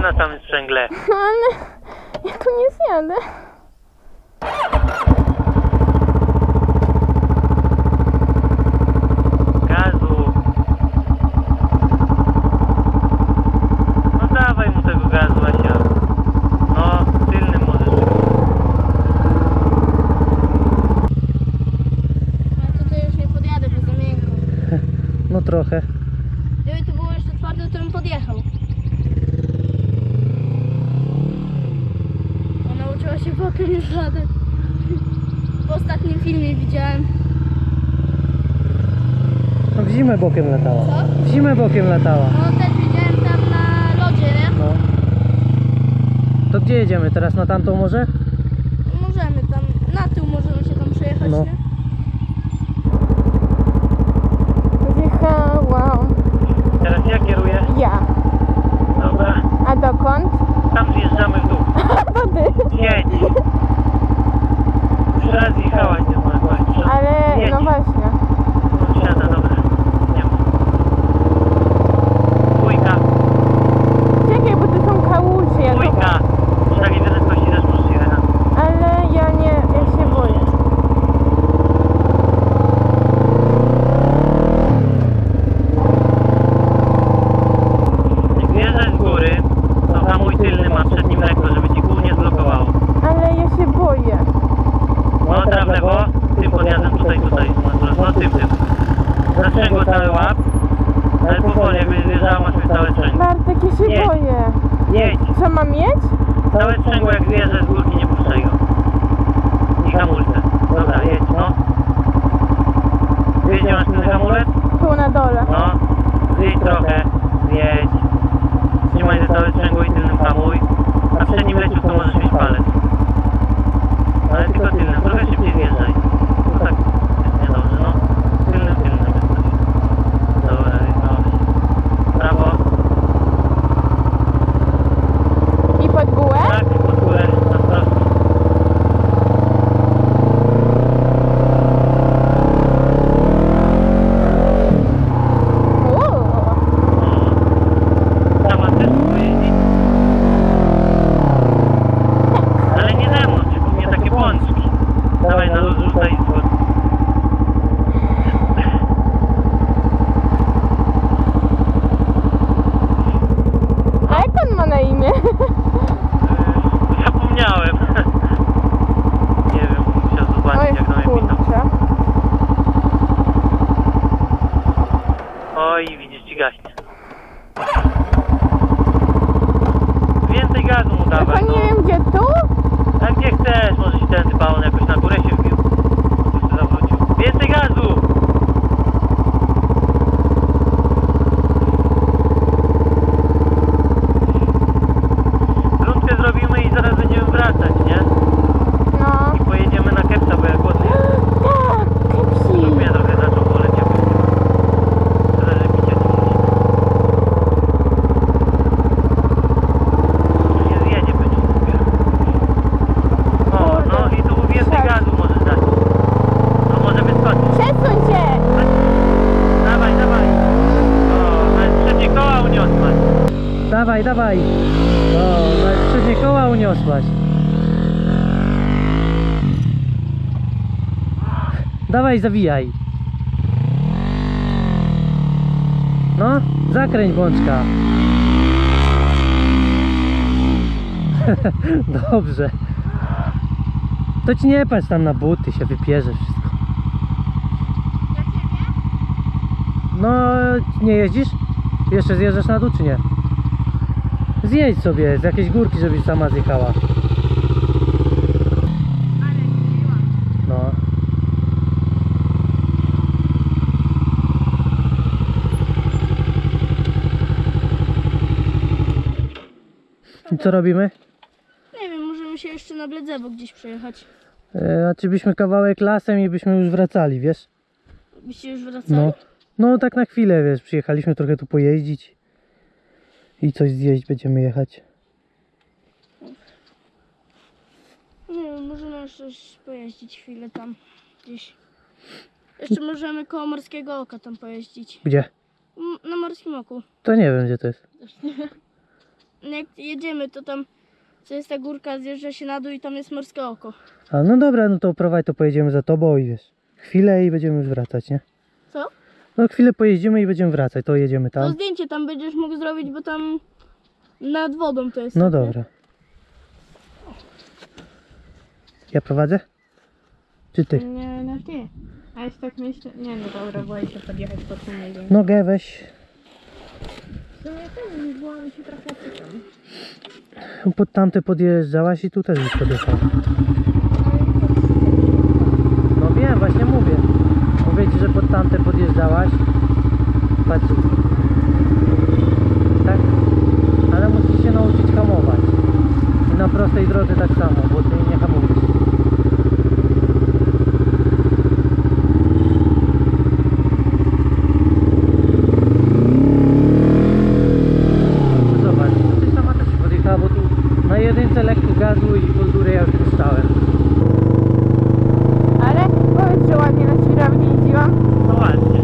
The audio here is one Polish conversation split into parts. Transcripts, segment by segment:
na samym sprzęgle. No ale ja tu nie zjadę. Gazu. No dawaj mu tego gazu, Asia. No, tylnym możesz. Ja tutaj już nie podjadę, bo za miękko. No trochę. Gdyby to było jeszcze twarde, to bym podjechał. Ona uczyła się bokiem już. W ostatnim filmie widziałem. No w zimę bokiem latała. Co? W zimę bokiem latała. No też widziałem tam na lodzie, nie? No. To gdzie jedziemy? Teraz na tamtą może? Możemy tam, na tył możemy się tam przejechać, No. nie? Wjechałam Teraz ja kieruję. ja. Dobra. A dokąd? Tam zjeżdżamy w dół. To ty. Jedź. Już raz jechałaś, nie ma właśnie. Ale Jedź. no właśnie. Siada, dobra. Nie ma. Dwójka, Czekaj, bo tu są kałuże. Ja dwójka. Przy takiej wysokości też możesz jechać. Ale ja nie, ja się boję. Jak wjeżdżasz z góry, to hamuj tylny ma przed nim lekko, żeby ci kół nie zblokowało. Ale ja się boję. No teraz w lewo, tym podjazdem tutaj, tutaj. No, no tym, tym. Na sprzęgło cały łap. Ale powoli, jakbyś zjeżdżała, masz mieć całe sprzęgło. Bartek, ja się Nie. boję. Jedź! Co mam mieć? Całe sprzęgło jak z górki, nie puszczaj go. I hamulce. Dobra, jedź, no. Wiesz, gdzie masz ten hamulec? Tu na dole. No. Zjedź trochę, zjedź. Trzymaj za całe sprzęgło i tylnym hamuj. A przed nim leciu, to możesz mieć palec. Ale tylko tylnym, trochę szybciej zjeżdżaj. No tak, jest niedobrze, no. Tylnym, tylnym jesteś. Dobra, no. Prawo. I pod górę? Tak, pod górę, na wprost. Uuu. Sama też pojeździć. Ale nie ze mną, tylko mnie takie pączki. Dawaj na luz, rzucaj i schód. A jak on ma na imię? Zapomniałem. Nie wiem, musiał Oj, zobaczyć jak na mnie pisał. kurczę. Oj, widzisz, ci gaśnie. Więcej gazu mu Tylko dawaj, nie no. wiem gdzie tu? A gdzie chcesz, może się ten balon jakoś na górę się wbił. Może się zawrócił. Więcej gazu! Rundkę zrobimy i zaraz będziemy wracać, nie? No. I pojedziemy na kepsa, bo ja głodny jestem. Tak, kepsi. Już mnie trochę zaczął boleć jakoś. Tyle, że picie tu musi. Nie zjedzie będzie. O, no i tu więcej Tak. gazu możesz dać. No możemy skoczyć. Przesuń się! Dawaj, dawaj. O, nawet trzecie koła uniosłaś. Dawaj, dawaj. O, nawet przednie koła uniosłaś. Dawaj, zawijaj. No, zakręć bączka. Dobrze. To ci nie patrz tam na buty, się wypierze wszystko. No, nie jeździsz? Jeszcze zjeżdżasz na dół, czy nie? Zjedź sobie z jakiejś górki, żebyś sama zjechała. No. I co robimy? Nie wiem, możemy się jeszcze na Bledzewo gdzieś przejechać. E, a czy byśmy kawałek lasem i byśmy już wracali, wiesz? Byście już wracali? No. No tak na chwilę, wiesz, przyjechaliśmy trochę tu pojeździć i coś zjeść będziemy jechać. Nie wiem, możemy jeszcze pojeździć chwilę tam gdzieś. Jeszcze możemy koło Morskiego Oka tam pojeździć. Gdzie? M- Na Morskim Oku. To nie wiem gdzie to jest. jak jedziemy, to tam co jest ta górka, zjeżdża się na dół i tam jest morskie oko. A no dobra, no to prowadź, to pojedziemy za tobą i wiesz. Chwilę i będziemy już wracać, nie? No chwilę pojeździmy i będziemy wracać, to jedziemy To tam. zdjęcie tam będziesz mógł zrobić, bo tam nad wodą to jest. No nie? dobra. Ja prowadzę? Czy ty? Nie, no ty. A jest tak myślę... Nie no dobra, boję się podjechać pod tym jedzie. Nogę weź. W sumie ten nie było mi się trochę przytem. Pod tamte podjeżdżałaś i tu też już podjechała. No wiem, właśnie mówię. Mówię ci, że pod tamte podjeżdżałaś. Patrz. Tak? Ale musisz się nauczyć hamować. I na prostej drodze tak samo, bo ty nie hamujesz. No Zobacz, ty sama też podjechała, bo tu na jedynce lekko gazu i pod górę ja już puszczałem. Ale powiedz, że ładnie na świrawni jeździłam. No właśnie.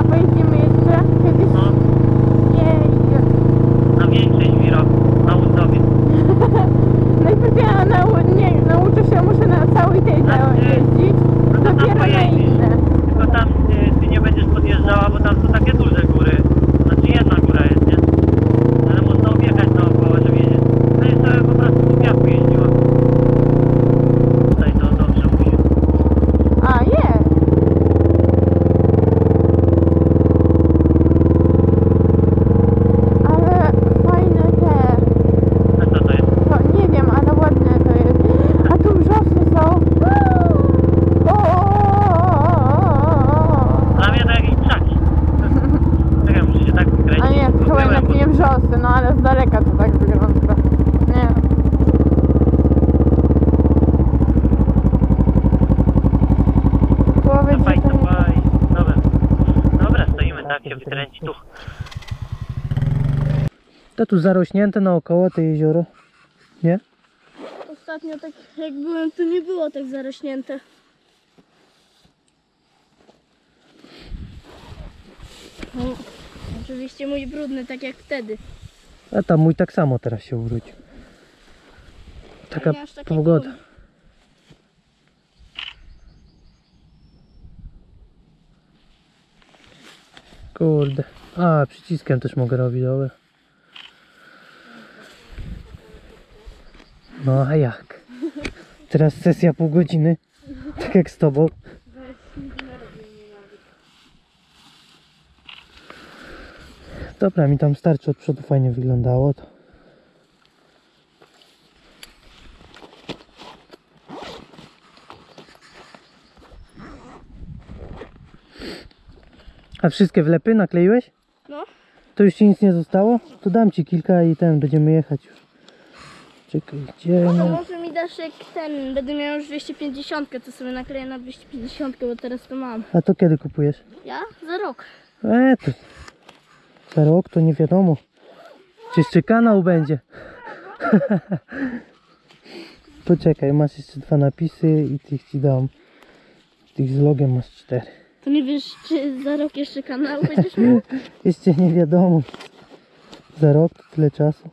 A pojedziemy jeszcze kiedyś? No, Jej. na większej żwiro, na Łodzowie. Najpierw ja nau nie, nauczę się, muszę na całej tej Znaczy, jeździć. No to tam Dopiero na pojedziesz. inne. Tylko tam y, ty nie będziesz podjeżdżała, bo tam są takie duże góry. Znaczy jedna góra jest, nie? Ale można objechać naokoło, żeby jeździć. No i sobie po prostu po piachu jeździła. Tutaj to dobrze musi. A, jest. Ale fajne te. A co to jest? To nie wiem, ale ładne to jest. A tu wrzosy są. O! Dla mnie to jakieś krzaki. Czekaj, muszę się tak kręcić. A nie, to chyba Tyłem, jednak nie wrzosy, no ale z daleka to tak wygląda. Nie. Powiedz, Cofaj, że to nie... cofaj. Dobra. Dobra, stoimy, tak się wykręci tu. To tu zarośnięte naokoło to jezioro. Nie? Ostatnio tak jak byłem, to nie było tak zarośnięte. No, oczywiście mój brudny, tak jak wtedy. A tam mój tak samo teraz się urodził. Taka pogoda. brudny. Kurde. A, przyciskiem też mogę robić, dobra. No a jak? Teraz sesja pół godziny. Tak jak z tobą. Dobra, mi tam starczy od przodu fajnie wyglądało to. A wszystkie wlepy nakleiłeś? No. To już ci nic nie zostało? To dam ci kilka i ten, będziemy jechać już. Czekaj, gdzie... To No. może mi dasz jak ten, będę miał już 250, to sobie nakleję na 250, bo teraz to mam. A to kiedy kupujesz? Ja? Za rok. E, to... Za rok to nie wiadomo. Czy jeszcze kanał będzie? Poczekaj, masz jeszcze dwa napisy i tych ci dam. Tych z logiem masz cztery. To nie wiesz, czy za rok jeszcze kanał będziesz miał? Jeszcze nie wiadomo. Za rok to tyle czasu.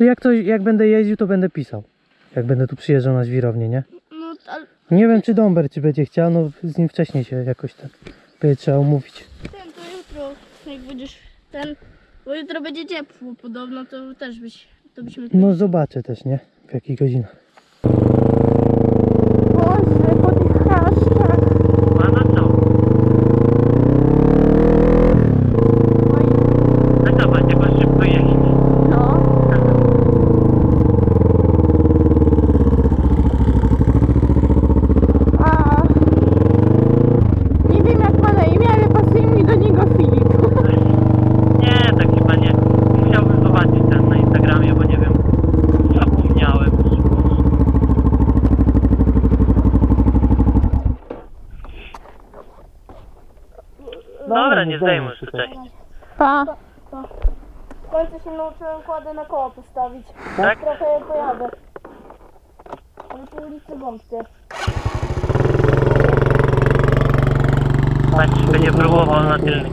Jak, to, jak będę jeździł, to będę pisał. Jak będę tu przyjeżdżał na żwirownię, nie? No, ale Nie wiem, czy Domber, czy będzie chciał, no z nim wcześniej się jakoś tak będzie trzeba umówić. ten to jutro, jak będziesz ten, bo jutro będzie ciepło podobno, to też byś, to byśmy... No zobaczę też, nie? W jakich godzinach. Dobra, nie zdejmuj się, cześć. Pa. W końcu się nauczyłem kładę na koło postawić. Tak? tak? Trochę pojadę. Ale po ulicy Gąbce. Maciek będzie próbował na tylny.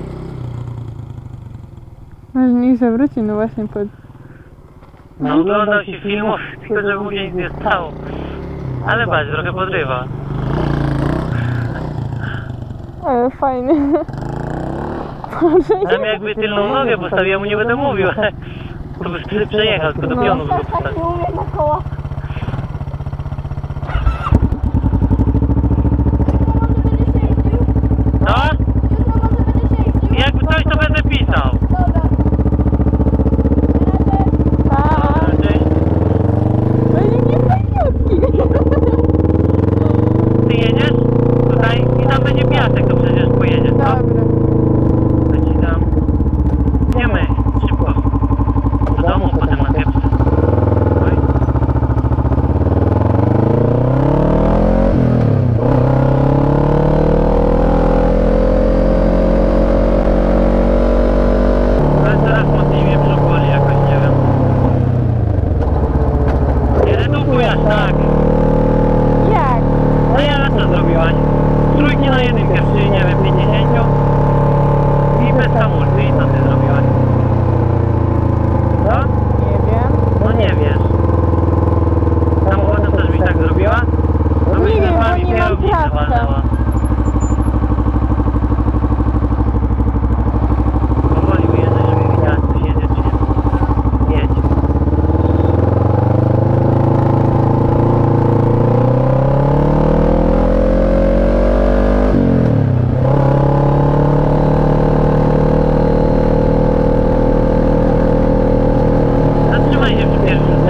No niech zawróci, no właśnie pod... No, no oglądał no, się filmów, tylko żeby mu się nic nie stało. Ale patrz, trochę podrywa. Ale fajny. Ja Tam jakby tylną nogę postawił, ja mu nie będę mówił. To już przejechał, tylko do pionu. No, tak, nie na kołach.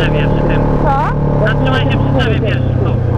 przy tym. Co? Zatrzymaj się przy drzewie, wiesz, tu.